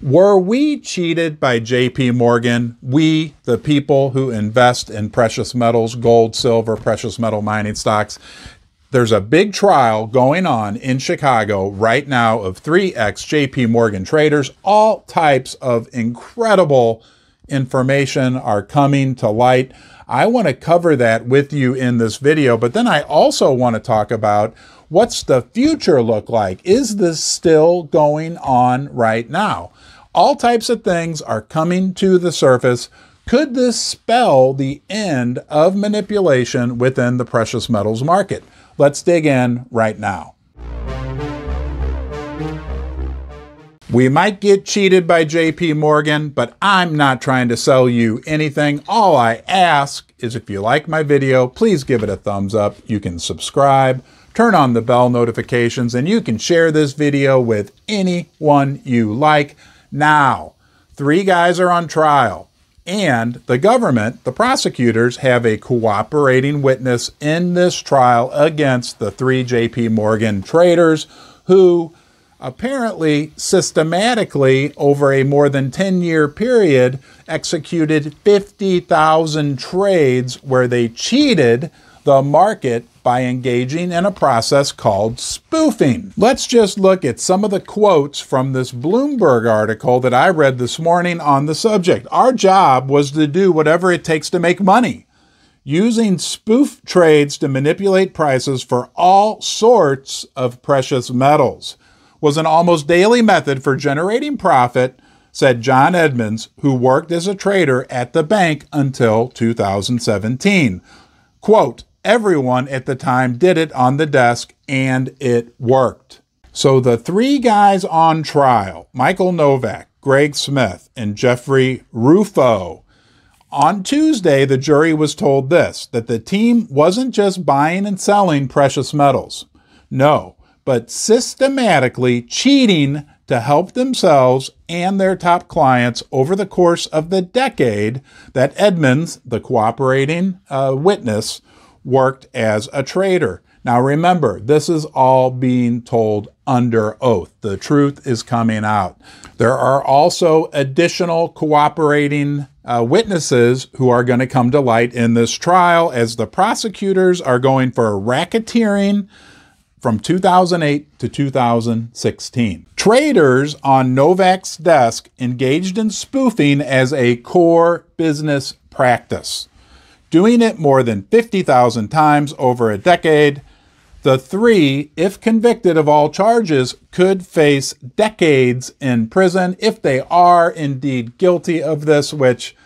Were we cheated by JP Morgan? We, the people who invest in precious metals, gold, silver, precious metal mining stocks. There's a big trial going on in Chicago right now of three ex JP Morgan traders. All types of incredible information are coming to light. I want to cover that with you in this video, but then I also want to talk about what's the future look like? Is this still going on right now? All types of things are coming to the surface. Could this spell the end of manipulation within the precious metals market? Let's dig in right now. We might get cheated by JP Morgan, but I'm not trying to sell you anything. All I ask is if you like my video, please give it a thumbs up. You can subscribe, turn on the bell notifications, and you can share this video with anyone you like. Now, three guys are on trial, and the government, the prosecutors, have a cooperating witness in this trial against the three JP Morgan traders who apparently systematically over a more than 10 year period executed 50,000 trades where they cheated the market by engaging in a process called spoofing. Let's just look at some of the quotes from this Bloomberg article that I read this morning on the subject. Our job was to do whatever it takes to make money using spoof trades to manipulate prices for all sorts of precious metals was an almost daily method for generating profit, said John Edmonds, who worked as a trader at the bank until 2017. Quote, everyone at the time did it on the desk and it worked. So the three guys on trial, Michael Nowak, Gregg Smith, and Jeffrey Ruffo, on Tuesday, the jury was told this that the team wasn't just buying and selling precious metals. No, but systematically cheating to help themselves and their top clients over the course of the decade that Edmonds, the cooperating uh, witness, worked as a trader. Now remember, this is all being told under oath. The truth is coming out. There are also additional cooperating uh, witnesses who are going to come to light in this trial as the prosecutors are going for racketeering from 2008 to 2016. Traders on Nowak's desk engaged in spoofing as a core business practice. Doing it more than 50,000 times over a decade, the three, if convicted of all charges, could face decades in prison if they are indeed guilty of this, which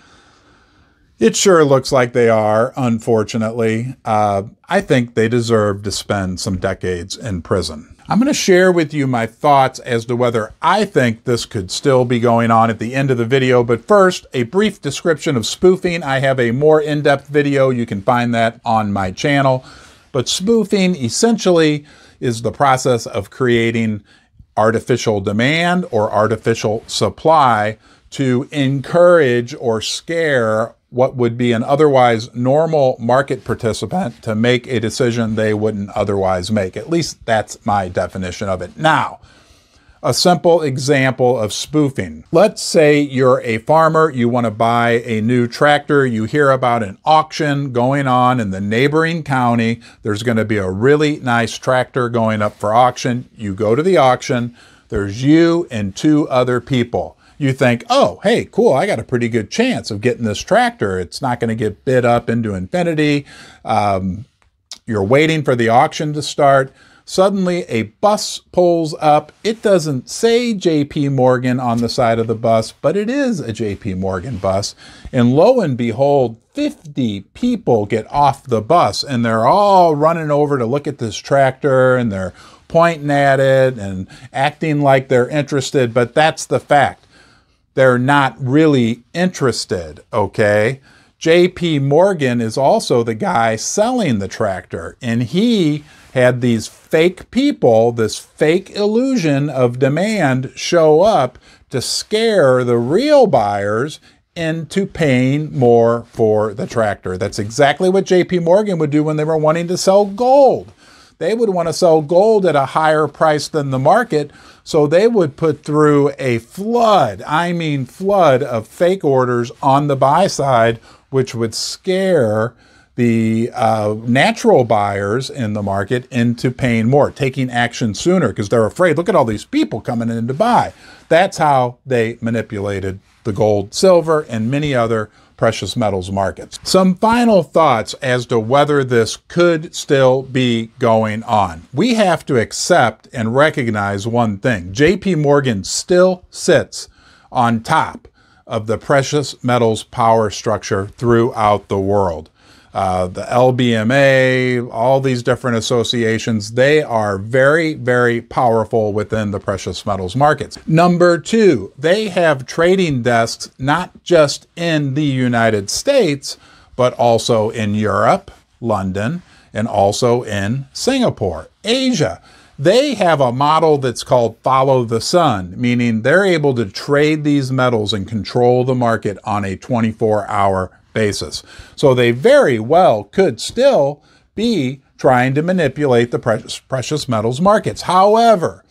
it sure looks like they are, unfortunately. Uh, I think they deserve to spend some decades in prison. I'm going to share with you my thoughts as to whether I think this could still be going on at the end of the video. But first, a brief description of spoofing. I have a more in-depth video. You can find that on my channel. But spoofing essentially is the process of creating artificial demand or artificial supply to encourage or scare what would be an otherwise normal market participant to make a decision they wouldn't otherwise make. At least that's my definition of it. Now, a simple example of spoofing. Let's say you're a farmer, you want to buy a new tractor, you hear about an auction going on in the neighboring county. There's going to be a really nice tractor going up for auction. You go to the auction, there's you and two other people you think, oh, hey, cool, I got a pretty good chance of getting this tractor. It's not going to get bid up into infinity. Um, you're waiting for the auction to start. Suddenly, a bus pulls up. It doesn't say JP Morgan on the side of the bus, but it is a JP Morgan bus. And lo and behold, 50 people get off the bus and they're all running over to look at this tractor and they're pointing at it and acting like they're interested. But that's the fact they're not really interested, okay? JP Morgan is also the guy selling the tractor, and he had these fake people, this fake illusion of demand show up to scare the real buyers into paying more for the tractor. That's exactly what JP Morgan would do when they were wanting to sell gold. They would want to sell gold at a higher price than the market. So they would put through a flood, I mean, flood of fake orders on the buy side, which would scare the uh, natural buyers in the market into paying more, taking action sooner because they're afraid. Look at all these people coming in to buy. That's how they manipulated the gold, silver, and many other precious metals markets. Some final thoughts as to whether this could still be going on. We have to accept and recognize one thing JP Morgan still sits on top of the precious metals power structure throughout the world uh, the LBMA, all these different associations, they are very, very powerful within the precious metals markets. Number two, they have trading desks not just in the United States, but also in Europe, London, and also in Singapore, Asia. They have a model that's called follow the sun, meaning they're able to trade these metals and control the market on a 24 hour basis. So they very well could still be trying to manipulate the precious, precious metals markets. However,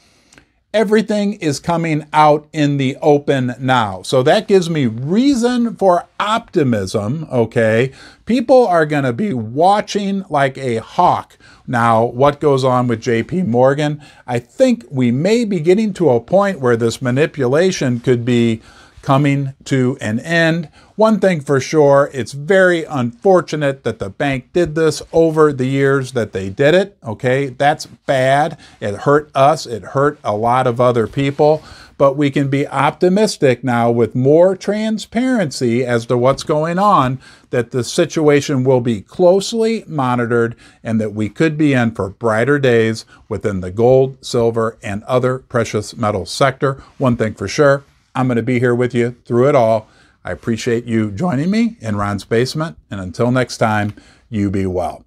everything is coming out in the open now. So that gives me reason for optimism, okay? People are going to be watching like a hawk. Now, what goes on with JP Morgan? I think we may be getting to a point where this manipulation could be coming to an end. One thing for sure, it's very unfortunate that the bank did this over the years that they did it. Okay, that's bad. It hurt us, it hurt a lot of other people. But we can be optimistic now with more transparency as to what's going on that the situation will be closely monitored and that we could be in for brighter days within the gold, silver, and other precious metals sector. One thing for sure, I'm going to be here with you through it all. I appreciate you joining me in Ron's basement. And until next time, you be well.